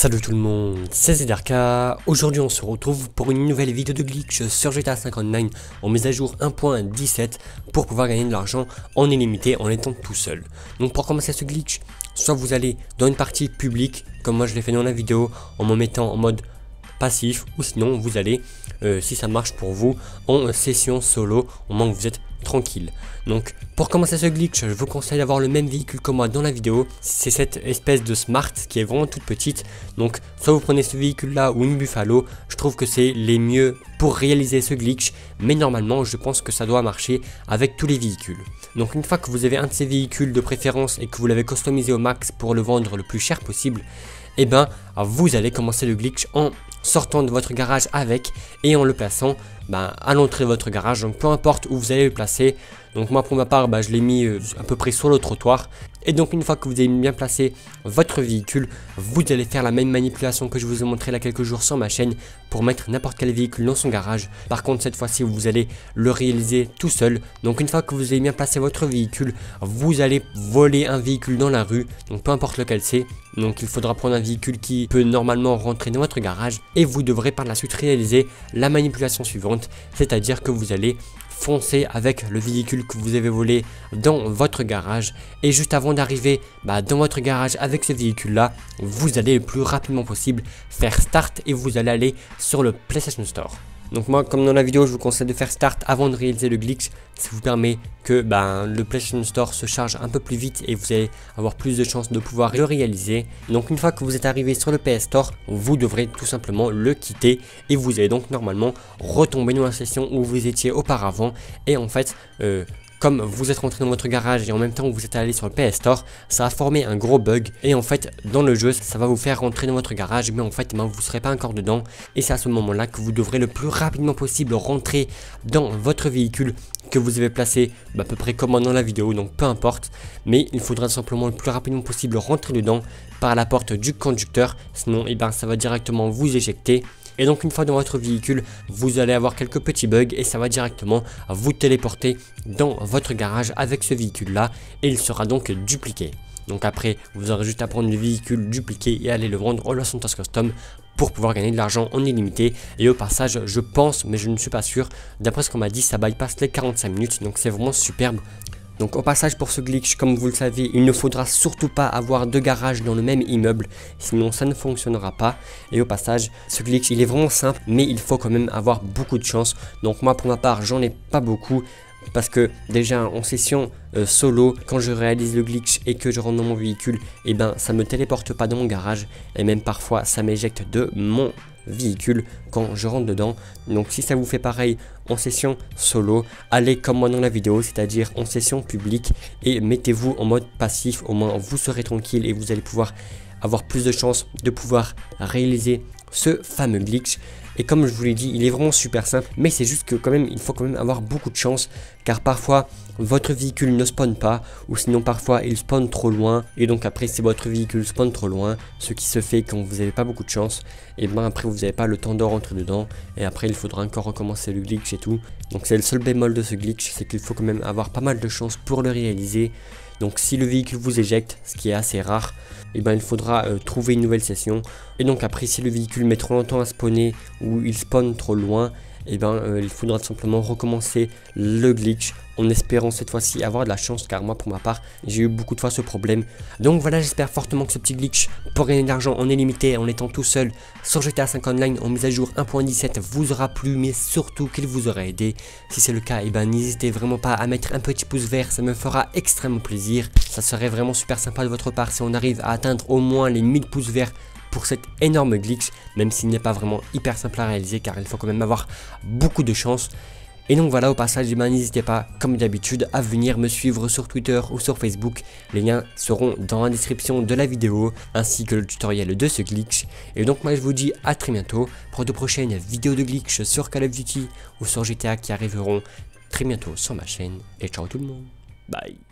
Salut tout le monde, c'est Zedarka. Aujourd'hui on se retrouve pour une nouvelle vidéo de glitch sur GTA 59 en mise à jour 1.17 pour pouvoir gagner de l'argent en illimité en étant tout seul. Donc pour commencer ce glitch, soit vous allez dans une partie publique comme moi je l'ai fait dans la vidéo en me mettant en mode passif ou sinon vous allez, euh, si ça marche pour vous, en session solo au moment où vous êtes tranquille. Donc pour commencer ce glitch, je vous conseille d'avoir le même véhicule que moi dans la vidéo. C'est cette espèce de Smart qui est vraiment toute petite. Donc soit vous prenez ce véhicule là ou une Buffalo. Je trouve que c'est les mieux pour réaliser ce glitch. Mais normalement je pense que ça doit marcher avec tous les véhicules. Donc une fois que vous avez un de ces véhicules de préférence et que vous l'avez customisé au max pour le vendre le plus cher possible, et eh ben vous allez commencer le glitch en sortant de votre garage avec et en le plaçant bah, à l'entrée de votre garage. Donc peu importe où vous allez le placer. Donc moi pour ma part bah, je l'ai mis euh, à peu près sur le trottoir. Et donc une fois que vous avez bien placé votre véhicule, vous allez faire la même manipulation que je vous ai montré il y a quelques jours sur ma chaîne pour mettre n'importe quel véhicule dans son garage. Par contre cette fois-ci vous allez le réaliser tout seul. Donc une fois que vous avez bien placé votre véhicule, vous allez voler un véhicule dans la rue. Donc peu importe lequel c'est. Donc il faudra prendre un véhicule qui peut normalement rentrer dans votre garage vous devrez par la suite réaliser la manipulation suivante, c'est-à-dire que vous allez foncer avec le véhicule que vous avez volé dans votre garage. Et juste avant d'arriver bah, dans votre garage avec ce véhicule là vous allez le plus rapidement possible faire start et vous allez aller sur le PlayStation Store donc moi, comme dans la vidéo, je vous conseille de faire start avant de réaliser le glitch. Ça vous permet que ben, le PlayStation Store se charge un peu plus vite et vous allez avoir plus de chances de pouvoir le réaliser. Donc une fois que vous êtes arrivé sur le PS Store, vous devrez tout simplement le quitter et vous allez donc normalement retomber dans la session où vous étiez auparavant. Et en fait, euh, comme vous êtes rentré dans votre garage et en même temps vous êtes allé sur le PS Store, ça a formé un gros bug. Et en fait dans le jeu ça va vous faire rentrer dans votre garage mais en fait ben, vous ne serez pas encore dedans. Et c'est à ce moment là que vous devrez le plus rapidement possible rentrer dans votre véhicule que vous avez placé bah, à peu près comme dans la vidéo donc peu importe. Mais il faudra simplement le plus rapidement possible rentrer dedans par la porte du conducteur. Sinon et eh ben, ça va directement vous éjecter et donc une fois dans votre véhicule, vous allez avoir quelques petits bugs et ça va directement vous téléporter dans votre garage avec ce véhicule là et il sera donc dupliqué. Donc après, vous aurez juste à prendre le véhicule dupliqué et aller le vendre au Los Santos Custom pour pouvoir gagner de l'argent en illimité. Et au passage, je pense, mais je ne suis pas sûr, d'après ce qu'on m'a dit, ça bypass les 45 minutes. Donc c'est vraiment superbe. Donc au passage pour ce glitch, comme vous le savez, il ne faudra surtout pas avoir deux garages dans le même immeuble, sinon ça ne fonctionnera pas. Et au passage, ce glitch il est vraiment simple, mais il faut quand même avoir beaucoup de chance. Donc moi pour ma part, j'en ai pas beaucoup. Parce que déjà en session euh, solo, quand je réalise le glitch et que je rentre dans mon véhicule, eh ben ça me téléporte pas dans mon garage et même parfois ça m'éjecte de mon véhicule quand je rentre dedans. Donc si ça vous fait pareil en session solo, allez comme moi dans la vidéo, c'est-à-dire en session publique et mettez-vous en mode passif, au moins vous serez tranquille et vous allez pouvoir avoir plus de chances de pouvoir réaliser ce fameux glitch. Et comme je vous l'ai dit, il est vraiment super simple, mais c'est juste que quand même, il faut quand même avoir beaucoup de chance, car parfois, votre véhicule ne spawn pas, ou sinon parfois il spawn trop loin, et donc après si votre véhicule spawn trop loin, ce qui se fait quand vous n'avez pas beaucoup de chance, et ben après vous n'avez pas le temps de rentrer dedans, et après il faudra encore recommencer le glitch et tout. Donc c'est le seul bémol de ce glitch, c'est qu'il faut quand même avoir pas mal de chance pour le réaliser. Donc si le véhicule vous éjecte, ce qui est assez rare, eh ben il faudra euh, trouver une nouvelle session. Et donc après si le véhicule met trop longtemps à spawner ou il spawn trop loin, et eh ben euh, il faudra simplement recommencer le glitch en espérant cette fois-ci avoir de la chance car moi pour ma part j'ai eu beaucoup de fois ce problème. Donc voilà j'espère fortement que ce petit glitch pour gagner de l'argent en illimité en étant tout seul sur GTA 5 Online en mise à jour 1.17 vous aura plu mais surtout qu'il vous aura aidé. Si c'est le cas et eh ben n'hésitez vraiment pas à mettre un petit pouce vert ça me fera extrêmement plaisir. Ça serait vraiment super sympa de votre part si on arrive à atteindre au moins les 1000 pouces verts pour cet énorme glitch, même s'il n'est pas vraiment hyper simple à réaliser car il faut quand même avoir beaucoup de chance. Et donc voilà, au passage, eh ben, n'hésitez pas, comme d'habitude, à venir me suivre sur Twitter ou sur Facebook. Les liens seront dans la description de la vidéo, ainsi que le tutoriel de ce glitch. Et donc moi je vous dis à très bientôt pour de prochaines vidéos de glitch sur Call of Duty ou sur GTA qui arriveront très bientôt sur ma chaîne. Et ciao tout le monde. Bye.